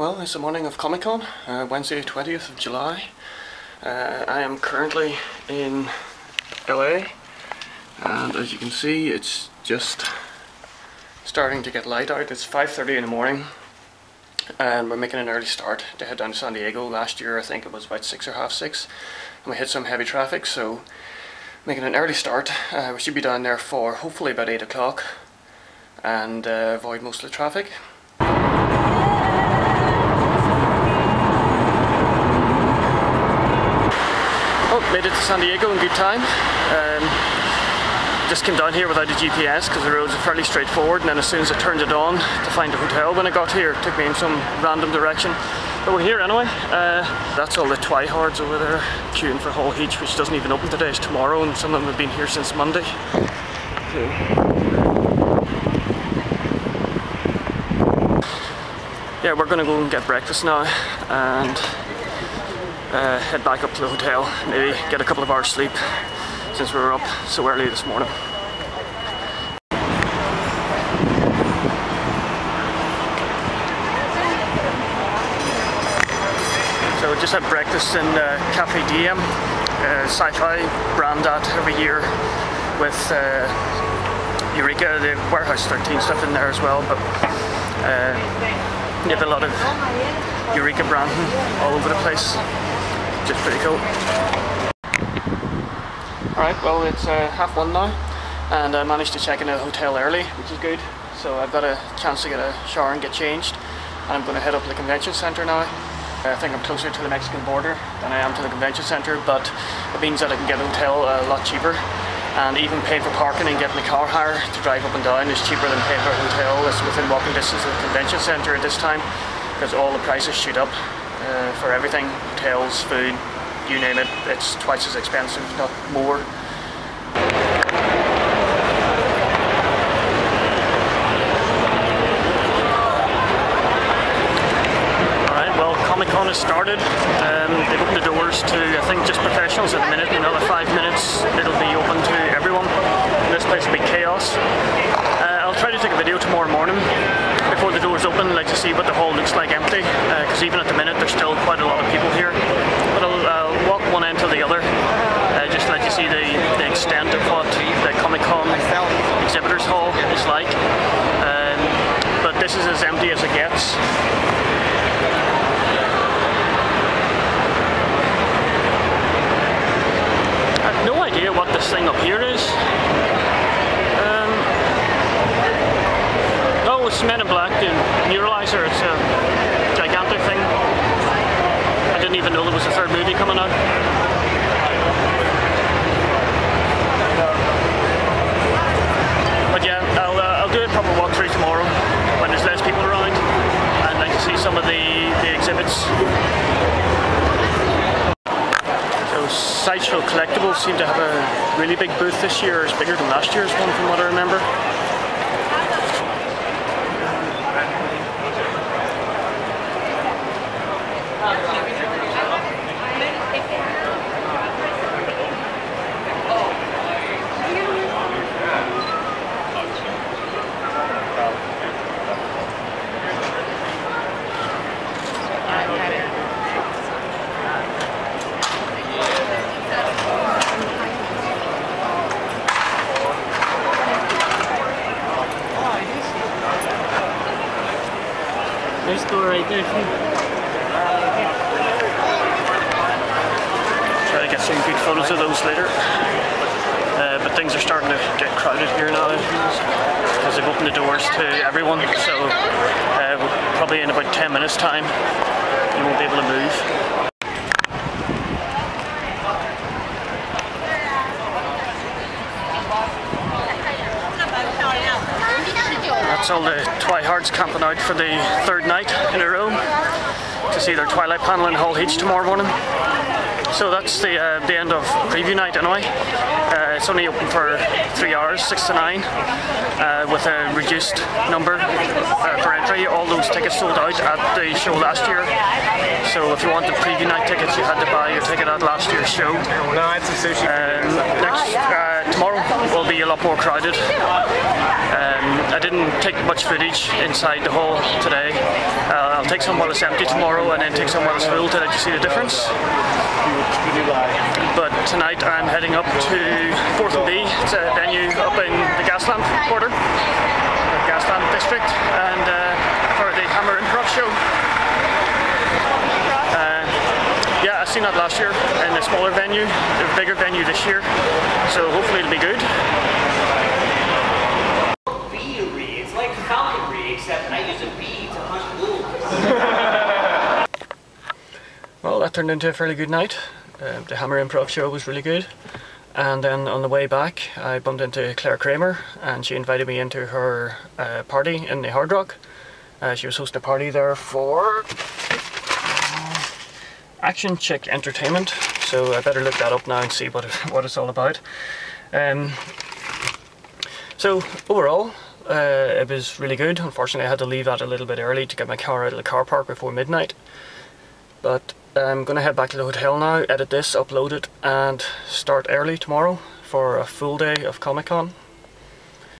Well, it's the morning of Comic Con, uh, Wednesday, 20th of July. Uh, I am currently in LA, and as you can see, it's just starting to get light out. It's 5:30 in the morning, and we're making an early start to head down to San Diego. Last year, I think it was about six or half six, and we hit some heavy traffic, so making an early start. Uh, we should be down there for hopefully about eight o'clock, and uh, avoid most of the traffic. Made it to San Diego in good time. Um, just came down here without a GPS because the roads are fairly straightforward and then as soon as I turned it on to find a hotel when I got here it took me in some random direction. But we're here anyway. Uh, that's all the twihards over there queuing for Hall H which doesn't even open today. It's tomorrow and some of them have been here since Monday. Yeah we're gonna go and get breakfast now and uh, head back up to the hotel, maybe get a couple of hours sleep since we were up so early this morning. So we just had breakfast in uh, Cafe Diem, uh, Syfy brand that every year with uh, Eureka, the Warehouse 13 stuff in there as well, but uh, you have a lot of Eureka branding all over the place which is pretty cool. Alright, well it's uh, half one now and I managed to check in a hotel early, which is good. So I've got a chance to get a shower and get changed and I'm going to head up to the convention centre now. I think I'm closer to the Mexican border than I am to the convention centre, but it means that I can get a hotel a lot cheaper and even paying for parking and getting a car hire to drive up and down is cheaper than paying for a hotel that's within walking distance of the convention centre at this time because all the prices shoot up uh, for everything hotels, food, you name it, it's twice as expensive, not more. Alright, well Comic Con has started. Um, they've opened the doors to, I think, just professionals at a minute. In another five minutes, it'll be open to everyone. This place will be chaos. Try to take a video tomorrow morning before the doors open, like to see what the hall looks like empty, because uh, even at the minute there's still quite a lot of people here. But I'll uh, walk one end to the other, uh, just to let you see the, the extent of what the Comic Con Exhibitors Hall is like. Um, but this is as empty as it gets. I have no idea what this thing up here is. It's Men in Black, the Neuralizer. It's a gigantic thing. I didn't even know there was a third movie coming out. But yeah, I'll, uh, I'll do a proper walkthrough tomorrow when there's less people around. I'd like to see some of the, the exhibits. So Sideshow Collectibles seem to have a really big booth this year. It's bigger than last year's one from what I remember. Store right there too. Try to get some good photos of those later. Uh, but things are starting to get crowded here now because they've opened the doors to everyone. So uh, probably in about 10 minutes time you won't be able to move. That's all the Twihards camping out for the third night in a row to see their Twilight panel in Hall H tomorrow morning. So that's the uh, the end of preview night anyway. Uh, it's only open for three hours, six to nine, uh, with a reduced number uh, for entry. All those tickets sold out at the show last year. So if you want the preview night tickets, you had to buy your ticket at last year's show. No, it's a sushi. Um, next uh, tomorrow will be a lot more crowded. Um, I didn't take much footage inside the hall today. Uh, I'll take some while it's empty tomorrow and then take some while it's full to let you see the difference. But tonight I'm heading up to Fourth and B. It's a venue up in the Gaslamp quarter, the Gaslamp district, and uh, for the Hammer Improv show. Uh, yeah, I've seen that last year in a smaller venue, a bigger venue this year. So hopefully it'll be good. Beery. It's like falconry, except I use a bee to hunt wolves. Well, that turned into a fairly good night. Uh, the Hammer Improv show was really good. And then on the way back, I bumped into Clare Kramer, and she invited me into her uh, party in the Hard Rock. Uh, she was hosting a party there for uh, Action Chick Entertainment, so I better look that up now and see what what it's all about. Um, so overall, uh, it was really good. Unfortunately, I had to leave that a little bit early to get my car out of the car park before midnight. But I'm gonna head back to the hotel now, edit this, upload it, and start early tomorrow for a full day of Comic Con.